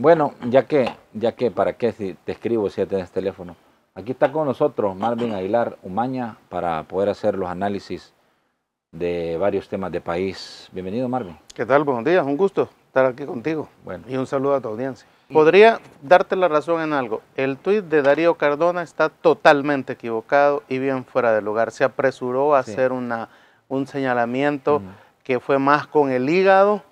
Bueno, ya que, ya que, ¿para qué si te escribo si ya tienes teléfono? Aquí está con nosotros Marvin Aguilar Umaña para poder hacer los análisis de varios temas de país. Bienvenido, Marvin. ¿Qué tal? Buenos días, un gusto estar aquí contigo. Bueno. Y un saludo a tu audiencia. Podría darte la razón en algo. El tuit de Darío Cardona está totalmente equivocado y bien fuera de lugar. Se apresuró a Sí. hacer una, un señalamiento que fue más con el hígado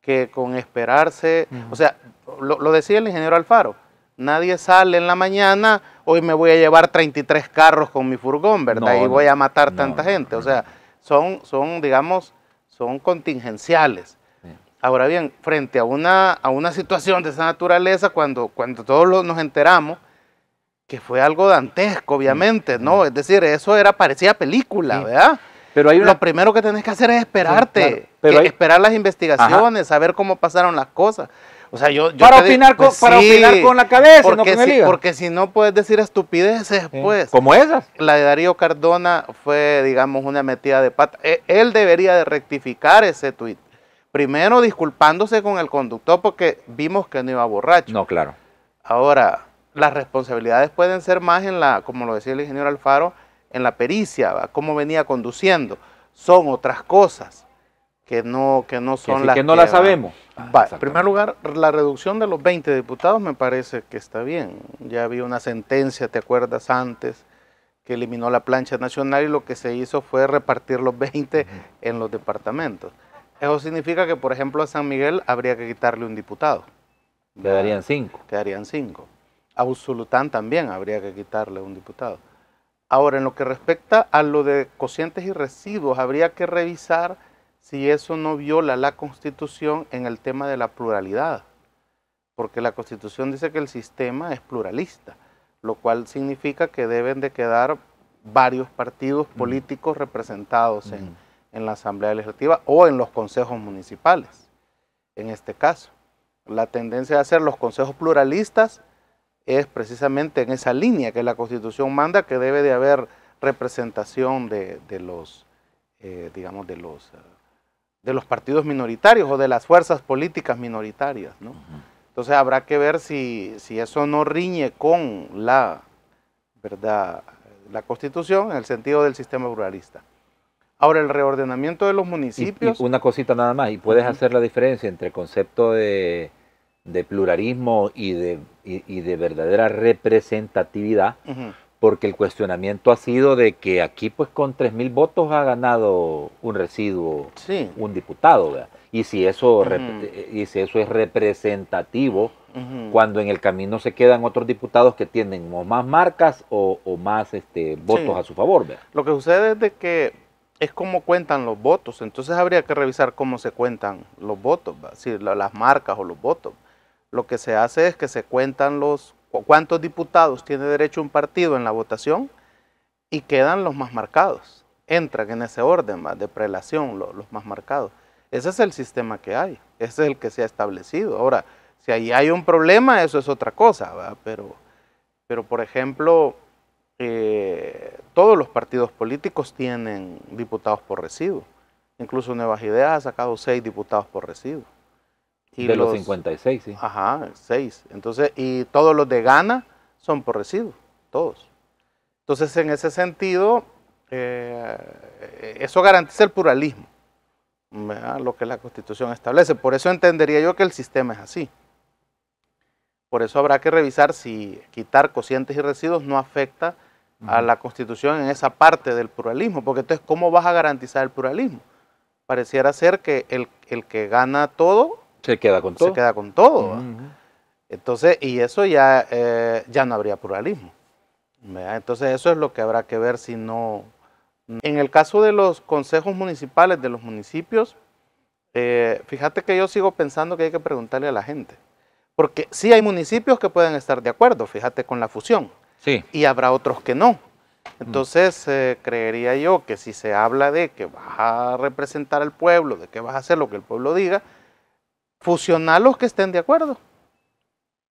que con esperarse. O sea, lo, lo decía el ingeniero Alfaro. Nadie sale en la mañana, hoy me voy a llevar 33 carros con mi furgón, ¿verdad? No, y voy a matar No, tanta no, gente. O sea, son, son, digamos, son contingenciales. Sí. Ahora bien, frente a una, a una situación de esa naturaleza, cuando, cuando todos nos enteramos, que fue algo dantesco, obviamente, ¿no? Es decir, eso era, parecía película, Sí. ¿verdad? Pero hay una... Lo primero que tenés que hacer es esperarte, claro. Pero hay- esperar las investigaciones, saber cómo pasaron las cosas. O sea, yo, yo para opinar, con, pues para sí, opinar con la cabeza, no porque con el si, porque si no puedes decir estupideces, Sí. pues. Como esas. La de Darío Cardona fue, digamos, una metida de pata. E- Él debería de rectificar ese tuit. Primero disculpándose con el conductor porque vimos que no iba borracho. No, claro. Ahora, las responsabilidades pueden ser más en la, como lo decía el ingeniero Alfaro, en la pericia, ¿va? cómo venía conduciendo. Son otras cosas que no, que no Que, son sí, las que no la van. sabemos. Va, en Exacto. primer lugar, la reducción de los 20 diputados me parece que está bien. Ya había una sentencia, ¿te acuerdas antes? que eliminó la plancha nacional y lo que se hizo fue repartir los 20 en los departamentos. Eso significa que, por ejemplo, a San Miguel habría que quitarle un diputado. Quedarían cinco. Quedarían cinco. A Usulután también habría que quitarle un diputado. Ahora, en lo que respecta a lo de cocientes y residuos, habría que revisar si eso no viola la Constitución en el tema de la pluralidad. Porque la Constitución dice que el sistema es pluralista, lo cual significa que deben de quedar varios partidos políticos representados en, en la Asamblea Legislativa o en los consejos municipales, en este caso. La tendencia de hacer los consejos pluralistas es precisamente en esa línea que la Constitución manda que debe de haber representación de, de los, eh, digamos, de los, eh, de los partidos minoritarios o de las fuerzas políticas minoritarias, ¿no? Entonces habrá que ver si, si eso no riñe con la, ¿verdad? la Constitución en el sentido del sistema pluralista. Ahora, el reordenamiento de los municipios... Y, una cosita nada más, y puedes hacer la diferencia entre el concepto de, de pluralismo y de, y, y de verdadera representatividad, porque el cuestionamiento ha sido de que aquí pues con 3.000 votos ha ganado un residuo, sí. un diputado, ¿verdad? Y si eso, y si eso es representativo, cuando en el camino se quedan otros diputados que tienen o más marcas o, o más este, votos Sí. a su favor, ¿verdad? Lo que sucede es de que es como cuentan los votos, entonces habría que revisar cómo se cuentan los votos, ¿va? si la- las marcas o los votos. Lo que se hace es que se cuentan los cuántos diputados tiene derecho un partido en la votación y quedan los más marcados. Entran en ese orden de prelación lo- los más marcados. Ese es el sistema que hay, ese es el que se ha establecido. Ahora, si ahí hay un problema, eso es otra cosa, ¿va? Pero, pero por ejemplo, eh, todos los partidos políticos tienen diputados por residuo. Incluso Nuevas Ideas ha sacado seis diputados por residuo. De los, 56, sí. Ajá, seis. Entonces, y todos los de Gana son por residuo, todos. Entonces, en ese sentido, eh, eso garantiza el pluralismo, ¿verdad? lo que la Constitución establece. Por eso entendería yo que el sistema es así. Por eso habrá que revisar si quitar cocientes y residuos no afecta a la Constitución en esa parte del pluralismo, porque entonces, ¿cómo vas a garantizar el pluralismo? Pareciera ser que el, el que gana todo Se queda con todo. se queda con todo. Entonces, y eso ya, eh, ya no habría pluralismo. ¿verdad? Entonces, eso es lo que habrá que ver si no... En el caso de los consejos municipales, de los municipios, eh, fíjate que yo sigo pensando que hay que preguntarle a la gente. Porque sí hay municipios que pueden estar de acuerdo, fíjate, con la fusión Sí. y habrá otros que no. Entonces, eh, creería yo que si se habla de que vas a representar al pueblo, de que vas a hacer lo que el pueblo diga, fusionar los que estén de acuerdo,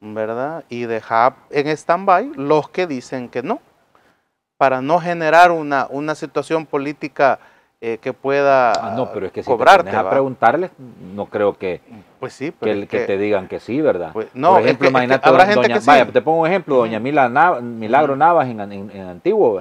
¿verdad? Y dejar en stand-by los que dicen que no, para no generar una, una situación política eh, que pueda Ah, no, pero es que si cobrarte. te a preguntarles, no creo que, Pues sí, pero es que que- te digan que sí, ¿verdad? Pues, no, Por ejemplo, que- es que imagínate, habrá doña- gente que sí. vaya, te pongo un ejemplo, doña Mila Nav- Milagro Navas en, en, en Antiguo,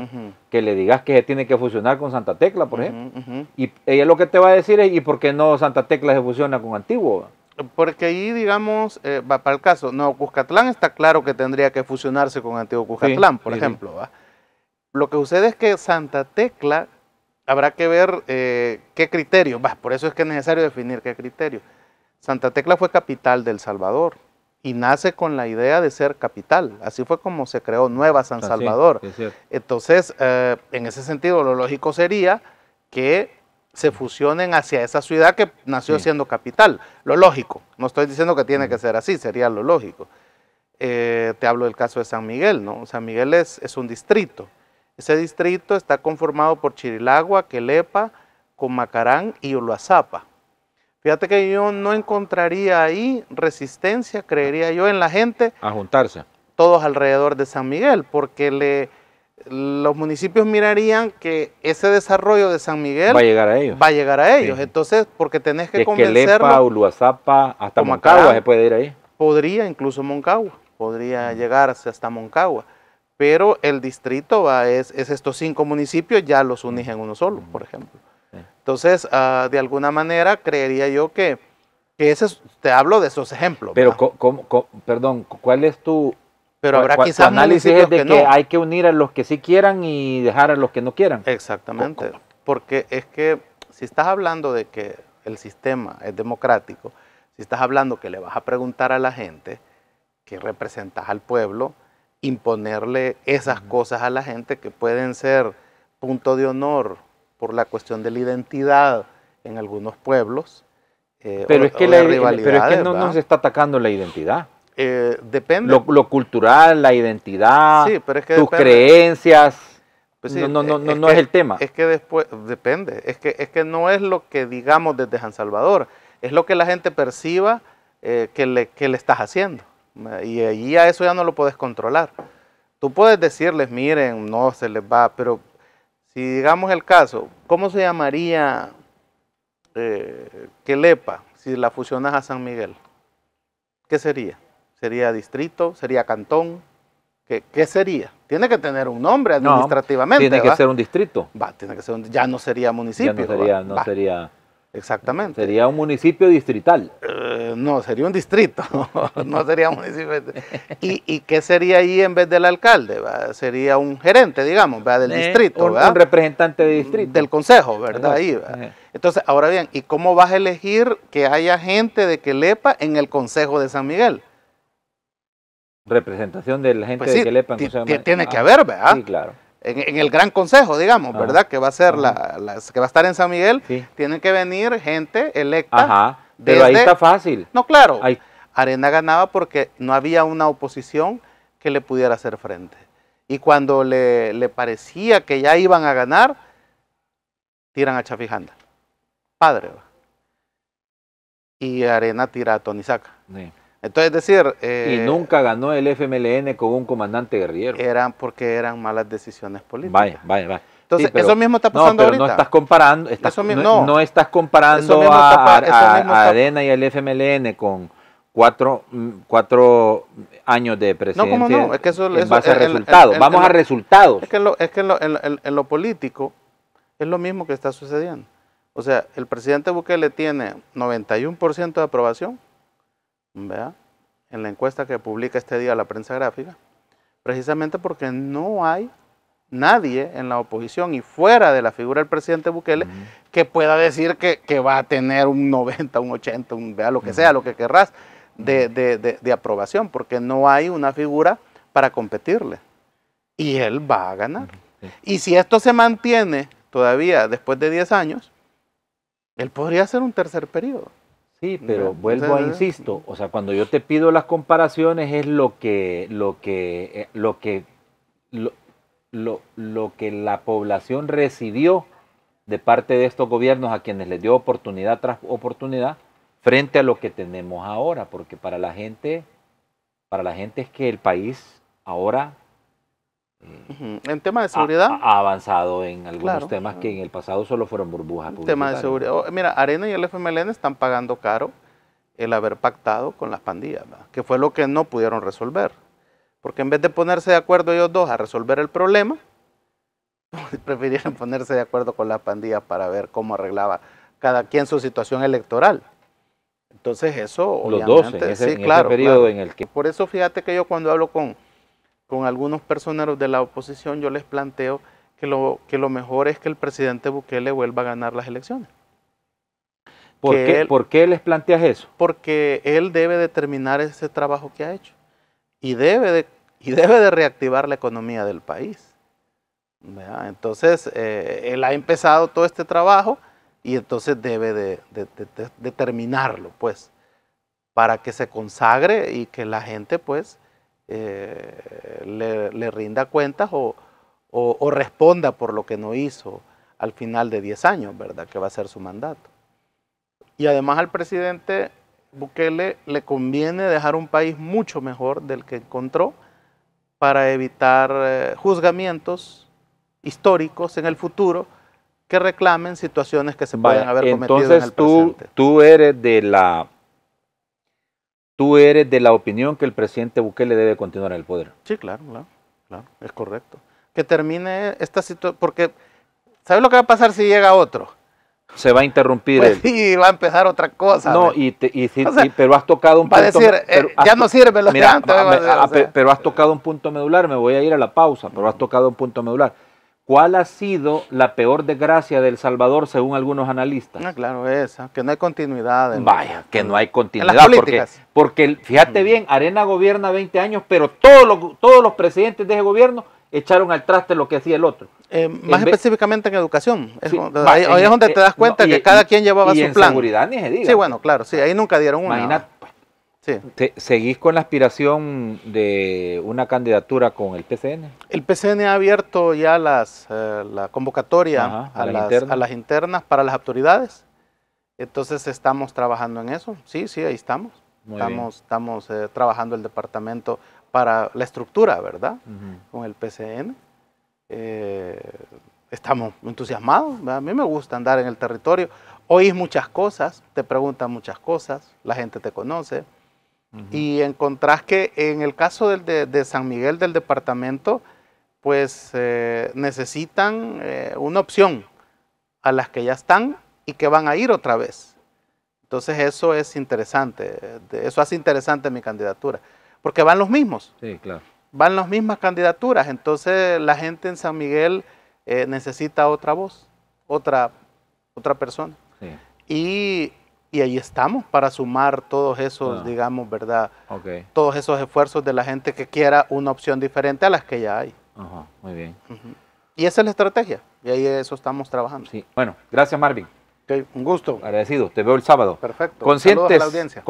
que le digas que se tiene que fusionar con Santa Tecla, por ejemplo. Y ella lo que te va a decir es, ¿y por qué no Santa Tecla se fusiona con Antiguo? Porque ahí, digamos, eh, va para el caso, no, Cuscatlán está claro que tendría que fusionarse con Antiguo Cuscatlán, por sí, sí. ejemplo. ¿va? Lo que sucede es que Santa Tecla habrá que ver eh, qué criterio, va, por eso es que es necesario definir qué criterio. Santa Tecla fue capital del Salvador y nace con la idea de ser capital. Así fue como se creó Nueva San Ah, Salvador. Entonces, eh, en ese sentido, lo lógico sería que se fusionen hacia esa ciudad que nació Sí. siendo capital. Lo lógico. No estoy diciendo que tiene que ser así, sería lo lógico. Eh, te hablo del caso de San Miguel, ¿no? San Miguel es, es un distrito. Ese distrito está conformado por Chirilagua, Quelepa, Comacarán y Uluazapa. Fíjate que yo no encontraría ahí resistencia, creería yo, en la gente A juntarse. todos alrededor de San Miguel, porque le, los municipios mirarían que ese desarrollo de San Miguel Va a llegar a ellos. va a llegar a ellos. Sí. Entonces, porque tenés que Que convencerlo, Quelepa, Uluazapa, hasta Moncagua se puede ir ahí. podría incluso Moncagua, podría llegarse hasta Moncagua. Pero el distrito va, es, es estos cinco municipios, ya los unís en uno solo, por ejemplo. Entonces, ah, de alguna manera, creería yo que, que ese es- te hablo de esos ejemplos. Pero, cómo- perdón, ¿cuál es tu, Pero habrá quizás análisis es de que hay que unir a los que sí quieran y dejar a los que no quieran? Exactamente, porque es que si estás hablando de que el sistema es democrático, si estás hablando que le vas a preguntar a la gente que representas al pueblo, imponerle esas cosas a la gente que pueden ser punto de honor por la cuestión de la identidad en algunos pueblos. eh, Pero o- es que, la- pero es que no, no ¿va? se está atacando la identidad. Eh, depende. Lo, lo cultural, la identidad, sí, pero es que tus depende. creencias. Pues sí, no, no, no, no, es no que- es el tema. Es que después, depende, es que, es que no es lo que digamos desde San Salvador, es lo que la gente perciba eh, que, le, que le estás haciendo. Y ahí a eso ya no lo puedes controlar. Tú puedes decirles, miren, no se les va, pero si digamos el caso, ¿cómo se llamaría eh, Quelepa si la fusionas a San Miguel? ¿Qué sería? ¿Sería distrito? ¿Sería cantón? ¿Qué, qué sería? Tiene que tener un nombre No, administrativamente. Tiene que ser un distrito. Va, tiene que ser un- ya no sería municipio. Ya no sería, ¿va? no Va, sería, Exactamente. sería un municipio distrital. Eh, no, sería un distrito, no sería un municipio. ¿Y, y qué sería ahí en vez del alcalde? va? Sería un gerente, digamos, ¿va? del Eh, distrito, un, ¿verdad? un representante de distrito. Del consejo, ¿verdad? Ahí. Entonces, ahora bien, ¿y cómo vas a elegir que haya gente de Quelepa en el consejo de San Miguel? Representación de la gente Pues sí, de- tiene que haber, ¿verdad? Sí, claro. En, en el gran consejo, digamos, Ajá. ¿verdad? Que va a ser la, la- que va a estar en San Miguel, Sí. tiene que venir gente electa. Ajá. Pero ahí está fácil. No, claro. Ahí- Arena ganaba porque no había una oposición que le pudiera hacer frente. Y cuando le, le parecía que ya iban a ganar, tiran a Chafijanda. Padre. Y Arena tira a Tonisaca. sí. Entonces, es decir, eh, y nunca ganó el FMLN con un comandante guerrillero. eran porque eran malas decisiones políticas. Vaya, vaya, vaya. Entonces, Sí, pero- eso mismo está No, pasando pero no ahorita. estás comparando, estás- Eso mi- no, no. no estás comparando mismo a, está a- a- mismo Arena y el FMLN con cuatro, mm, cuatro años de presidencia ¿cómo no? Es que eso- en eso- base a resultados. Vamos a resultados. Es que, en lo, es que en lo, en lo- en- en lo político es lo mismo que está sucediendo. O sea, el presidente Bukele tiene 91% de aprobación, ¿vea? En la encuesta que publica este día la prensa gráfica, precisamente porque no hay nadie en la oposición y fuera de la figura del presidente Bukele que pueda decir que, que va a tener un 90, un 80, un, vea lo que sea, lo que querrás, de, de- de- de aprobación, porque no hay una figura para competirle. Y él va a ganar. Y si esto se mantiene todavía después de 10 años, él podría hacer un tercer periodo. Sí, pero vuelvo a insisto, o sea, cuando yo te pido las comparaciones es lo que, lo que, eh, lo que, lo, lo- lo que la población recibió de parte de estos gobiernos a quienes les dio oportunidad tras oportunidad frente a lo que tenemos ahora, porque para la gente, para la gente es que el país ahora En tema de seguridad. Ha, avanzado en algunos temas que en el pasado solo fueron burbujas. Tema de seguridad. Oh, mira, Arena y el FMLN están pagando caro el haber pactado con las pandillas, que fue lo que no pudieron resolver. Porque en vez de ponerse de acuerdo ellos dos a resolver el problema, prefirieron ponerse de acuerdo con las pandillas para ver cómo arreglaba cada quien su situación electoral. Entonces eso, Los dos, en ese, claro, periodo en el que... Por eso fíjate que yo cuando hablo con, con algunos personeros de la oposición, yo les planteo que lo, que lo mejor es que el presidente Bukele vuelva a ganar las elecciones. ¿Por, qué, ¿Por qué les planteas eso? Porque él debe de terminar ese trabajo que ha hecho y debe de, y debe de reactivar la economía del país. Entonces, eh, él ha empezado todo este trabajo y entonces debe de, terminarlo, pues, para que se consagre y que la gente, pues, eh, le, rinda cuentas o, o, responda por lo que no hizo al final de 10 años, ¿verdad? Que va a ser su mandato. Y además al presidente Bukele le conviene dejar un país mucho mejor del que encontró para evitar eh, juzgamientos históricos en el futuro que reclamen situaciones que se pueden haber cometido en el tú, Tú eres de la tú eres de la opinión que el presidente Bukele debe continuar en el poder. Sí, claro, claro, claro es correcto. Que termine esta situación, porque ¿sabes lo que va a pasar si llega otro? se va a interrumpir. Pues sí, va a empezar otra cosa. No, y, pero has tocado un punto. Decir, eh, ya no sirve lo mira, Pero has tocado un punto medular, me voy a ir a la pausa, pero has tocado un punto medular. ¿Cuál ha sido la peor desgracia del Salvador según algunos analistas? Ah, claro, esa, que no hay continuidad. Vaya, que no hay continuidad. porque, porque, fíjate bien, Arena gobierna 20 años, pero todos los, todos los presidentes de ese gobierno echaron al traste lo que hacía el otro. Eh, más específicamente en educación. ahí, es donde te das cuenta que cada quien llevaba su plan. seguridad ni se diga. Sí, bueno, claro, sí, ahí nunca dieron una. Imagínate, sí. ¿Seguís con la aspiración de una candidatura con el PCN? El PCN ha abierto ya las, eh, la convocatoria a, las, internas. para las autoridades. Entonces estamos trabajando en eso. Sí, sí, ahí estamos. estamos estamos eh, trabajando el departamento para la estructura, ¿verdad? Con el PCN. Eh, estamos entusiasmados. A mí me gusta andar en el territorio. Oís muchas cosas, te preguntan muchas cosas, la gente te conoce. Y encontrás que en el caso de, San Miguel del departamento, pues eh, necesitan eh, una opción a las que ya están y que van a ir otra vez. Entonces eso es interesante, eso hace interesante mi candidatura, porque van los mismos. Sí, claro van las mismas candidaturas, entonces la gente en San Miguel eh, necesita otra voz, otra, otra persona. Y, ahí estamos para sumar todos esos, ah. digamos, ¿verdad? Todos esos esfuerzos de la gente que quiera una opción diferente a las que ya hay. Ajá, muy bien. Y esa es la estrategia, y ahí eso estamos trabajando. Sí. Bueno, gracias Marvin. un gusto. Agradecido, te veo el sábado. Perfecto. Conscientes, a la audiencia.